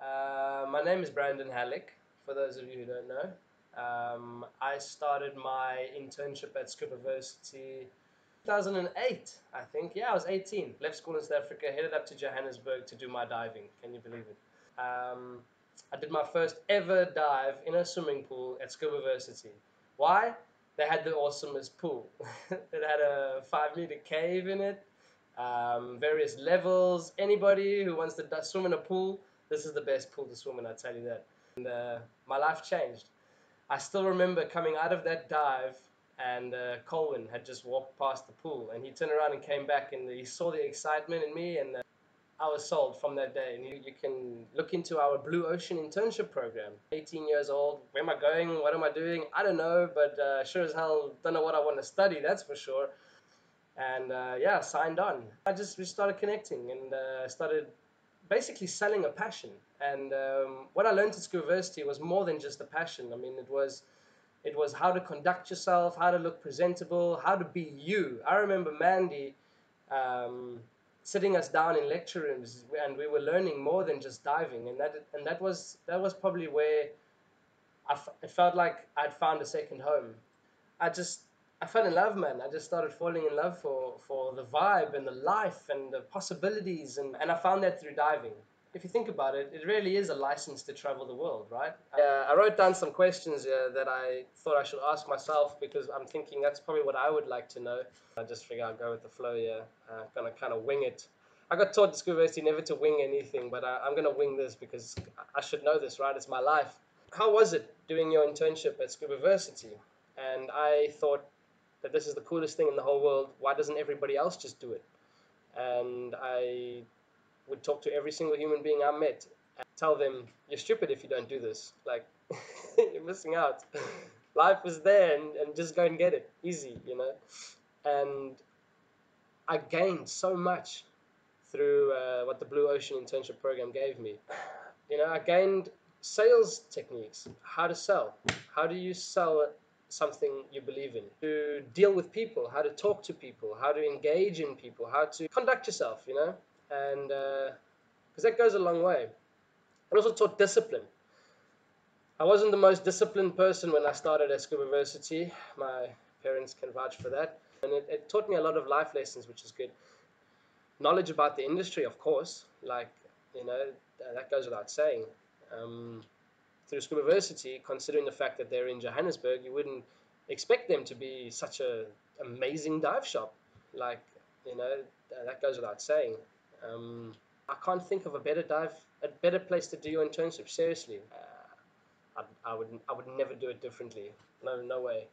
Uh, my name is Branden Hallick, for those of you who don't know. Um, I started my internship at Scubaversity 2008, I think. Yeah, I was 18. Left school in South Africa, headed up to Johannesburg to do my diving. Can you believe it? Um, I did my first ever dive in a swimming pool at Scubaversity. Why? They had the awesomest pool. it had a five meter cave in it, um, various levels. Anybody who wants to swim in a pool, this is the best pool to swim in, I tell you that. And uh, my life changed. I still remember coming out of that dive and uh, Colwyn had just walked past the pool and he turned around and came back and he saw the excitement in me and uh, I was sold from that day. And you, you can look into our Blue Ocean internship program. 18 years old, where am I going? What am I doing? I don't know, but uh, sure as hell don't know what I want to study, that's for sure. And uh, yeah, signed on. I just we started connecting and uh, started basically selling a passion. And um, what I learned at Scubaversity was more than just a passion. I mean, it was it was how to conduct yourself, how to look presentable, how to be you. I remember Mandy um, sitting us down in lecture rooms, and we were learning more than just diving. And that and that was that was probably where I, f- felt like I'd found a second home. I just I fell in love, man. I just started falling in love for, for the vibe and the life and the possibilities, and, and I found that through diving. If you think about it, it really is a license to travel the world, right? Uh, I wrote down some questions uh, that I thought I should ask myself because I'm thinking that's probably what I would like to know. I just figure I'll go with the flow, yeah. Uh, gonna kind of wing it. I got taught at Scubaversity never to wing anything, but I, I'm gonna wing this because I should know this, right? It's my life. How was it doing your internship at Scubaversity? And I thought that this is the coolest thing in the whole world. Why doesn't everybody else just do it? And I would talk to every single human being I met and tell them, you're stupid if you don't do this. Like, you're missing out. Life is there and, and just go and get it. Easy, you know? And I gained so much through uh, what the Blue Ocean internship program gave me. You know, I gained sales techniques, how to sell. How do you sell something you believe in, to deal with people, how to talk to people, how to engage in people, how to conduct yourself, you know, and because uh, that goes a long way. I also taught discipline. I wasn't the most disciplined person when I started at Scubaversity. My parents can vouch for that. And it, it taught me a lot of life lessons, which is good. Knowledge about the industry, of course, like, you know, that goes without saying. Um, through Scubaversity, considering the fact that they're in Johannesburg, you wouldn't expect them to be such a amazing dive shop. Like, you know, that goes without saying. Um, I can't think of a better dive, a better place to do your internship. Seriously, uh, I, I would, I would never do it differently. No, no way.